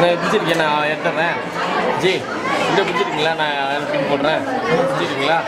நான் பிடிச்சிருக்கேன் நான் எடுத்துறேன். ஜி இந்த பிடிச்சிருக்கீங்களா? நான் பின் போடுறேன் பிடிச்சிருக்கீங்களா?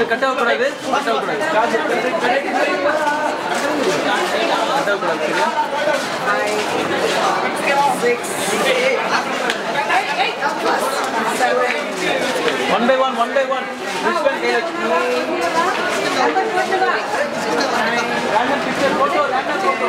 அது கட் ஆகக்கூடாது கட் ஆகக்கூடாது கட் ஆகக்கூடாது சரியா one by one one by one photo photo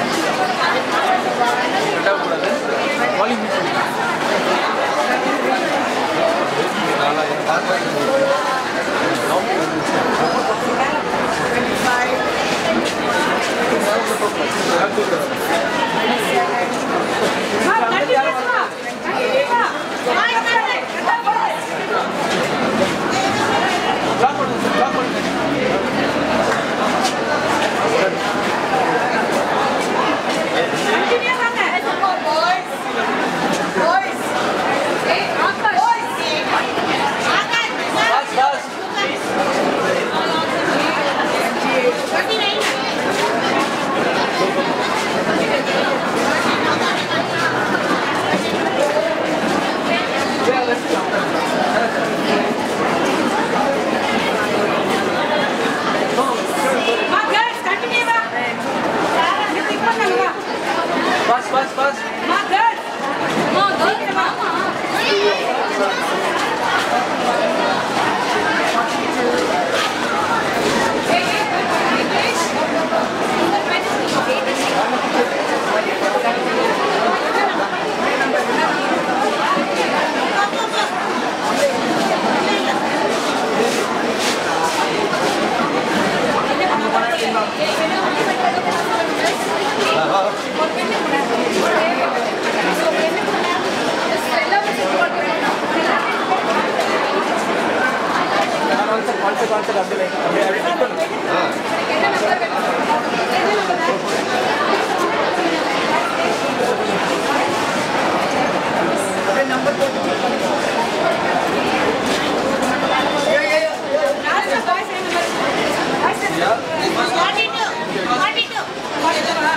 sir அப்படியே அப்படியே டிக் பண்ணுங்க நம்பர்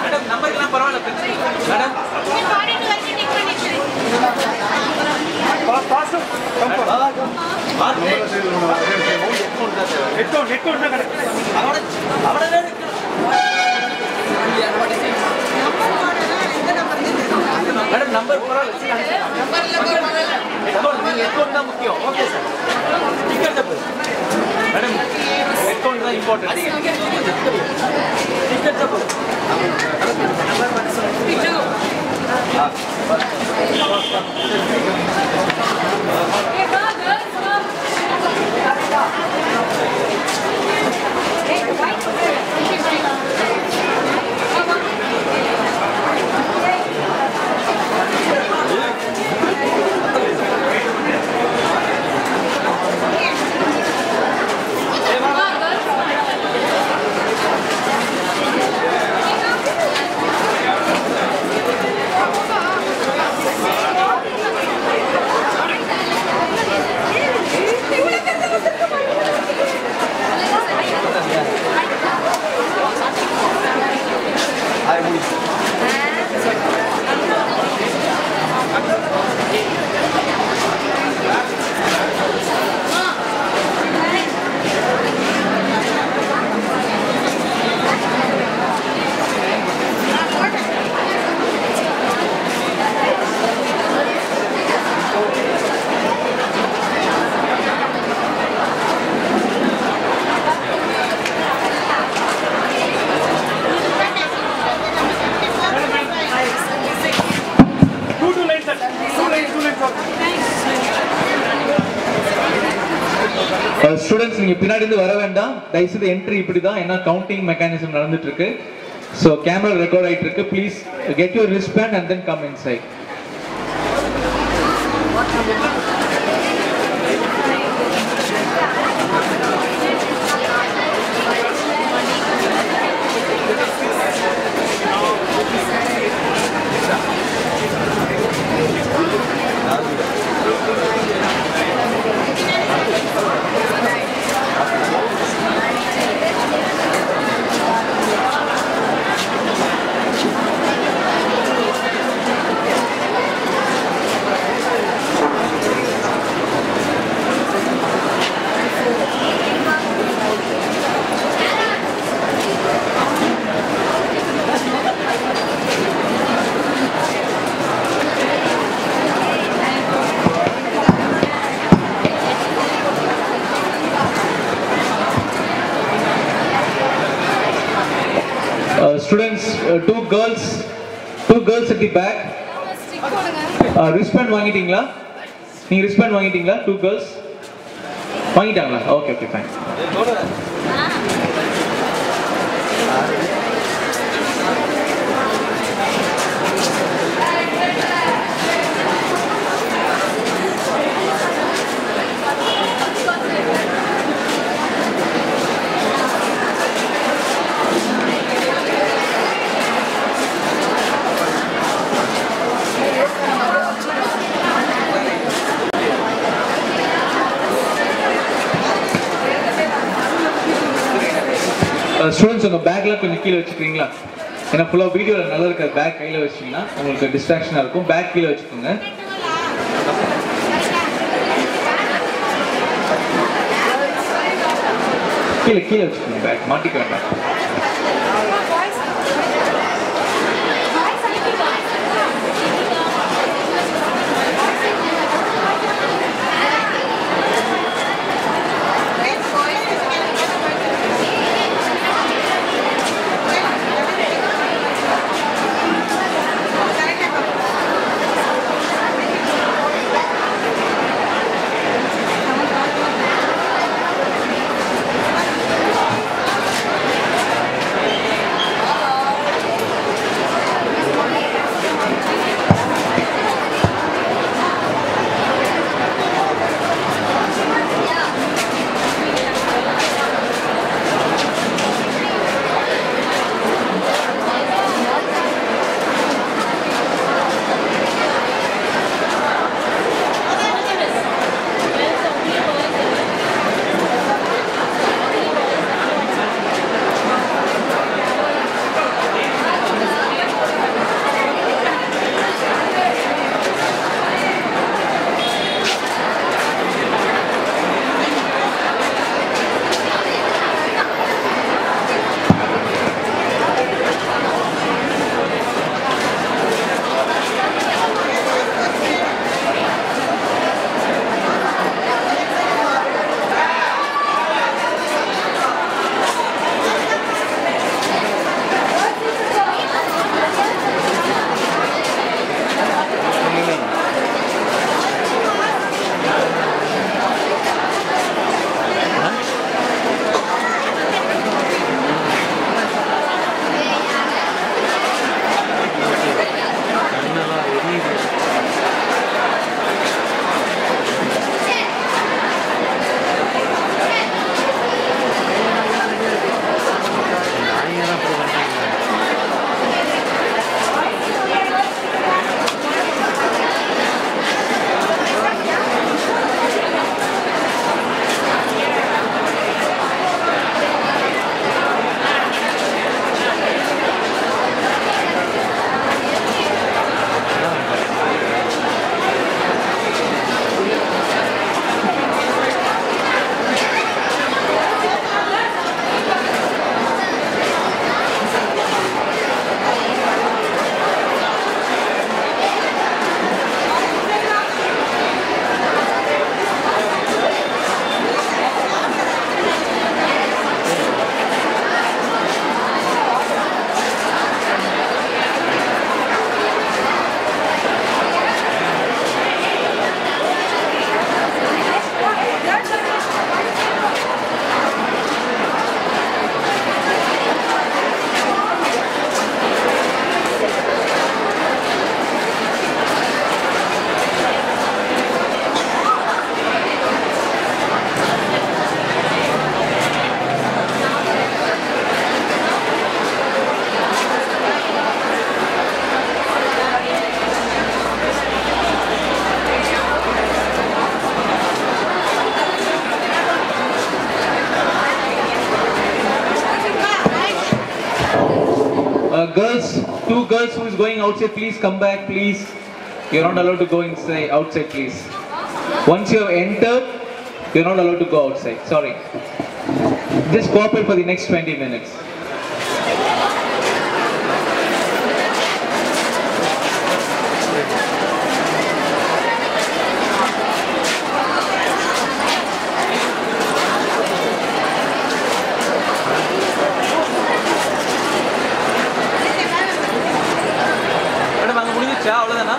மேடம் நம்பருக்குலாம் பரவாயில்ல madam. Pass pass headcount headcount தான் கிடக்கு அவட அவடவே இருக்கு மேடம் நம்பர் பரவாயில்ல நம்பர் ஹெட்கவுண்ட் தான் முக்கியம். ஓகே சார் டிக்கெட் தப்பு மேடம் ஹெட்கவுண்ட் தான் இம்பார்ட்டன்ட் டிக்கெட் தப்பு நம்பர் மட்டும் ஆ பாஸ் பாஸ் இருந்து வர வேண்டாம். தயவுசெய்து என்ட்ரி இப்படி தான் ஏன்னா கவுண்டிங் மெக்கானிசம் நடந்துட்டு இருக்கு ஸோ கேமரா ரெக்கார்ட் ஆகிட்டு இருக்கு please get your wristband and then come inside students two girls two girls at the back wristband வாங்கிட்டீங்களா? நீங்க ரிஸ்பேண்ட் வாங்கிட்டீங்களா? டூ கேர்ள்ஸ் வாங்கிட்டாங்களா? ஓகே ஓகே ஃபைன் ஸ்டூடெண்ட்ஸ் உங்கள் பேக்லாம் கொஞ்சம் கீழே வச்சுக்கிறீங்களா? ஏன்னா ஃபுல்லாக வீடியோவில் நல்லா இருக்கிற பேக் கையில் வச்சிங்கன்னா உங்களுக்கு டிஸ்ட்ராக்ஷனாக இருக்கும். பேக் கீழே வச்சுக்கோங்க. கீழே கீழே வச்சுக்கோங்க பேக் மாட்டிக்க வேண்டாம். Girls, two girls who is going outside, please come back, please. You're not allowed to go inside, outside, please. Once you have entered, you're not allowed to go outside. Sorry. Just cooperate for the next 20 minutes. அவ்வளோதானா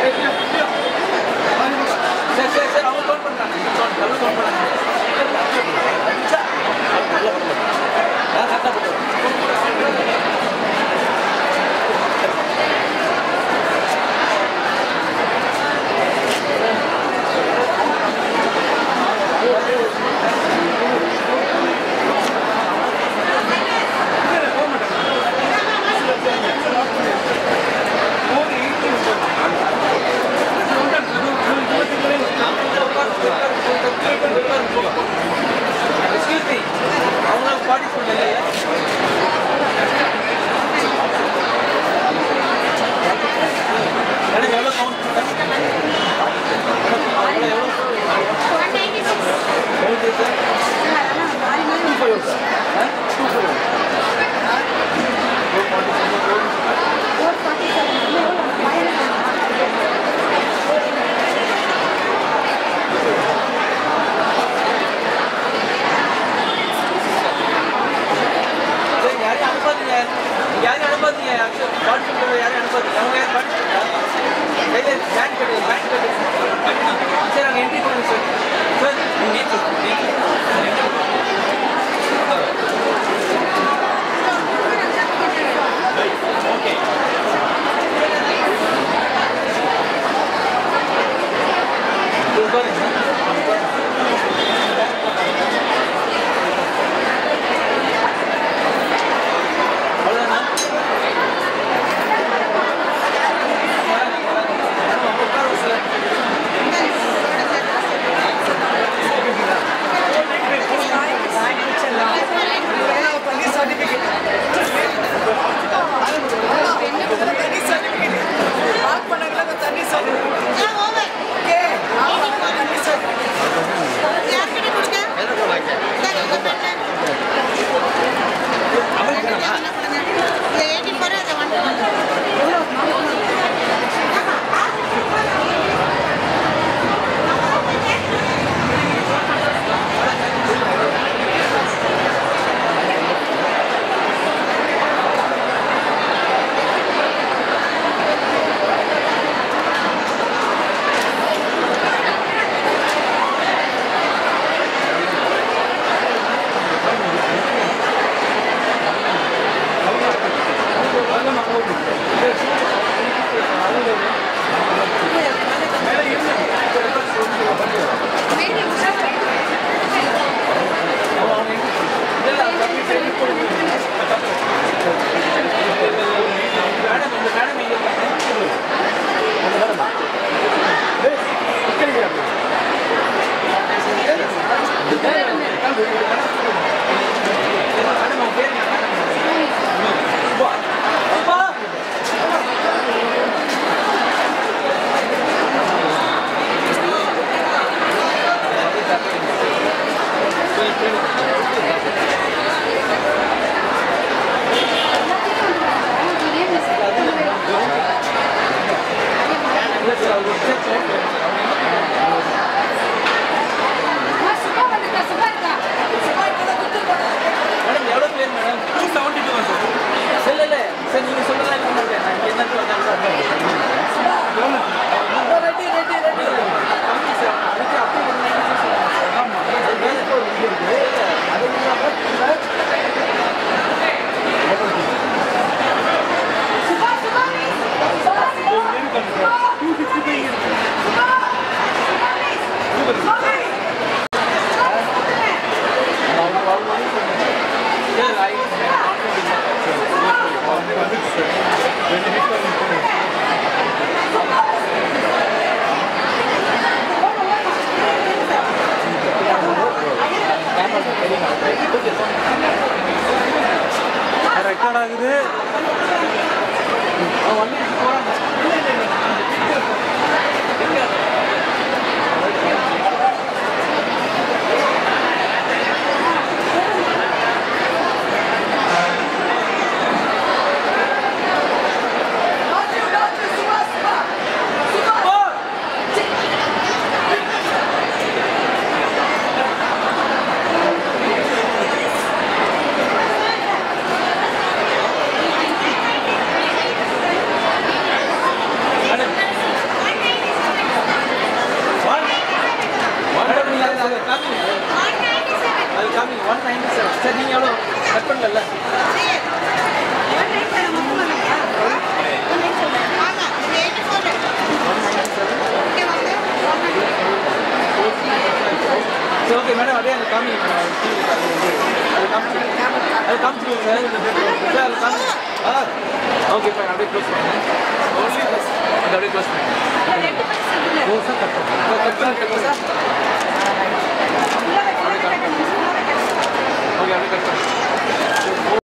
Gracias.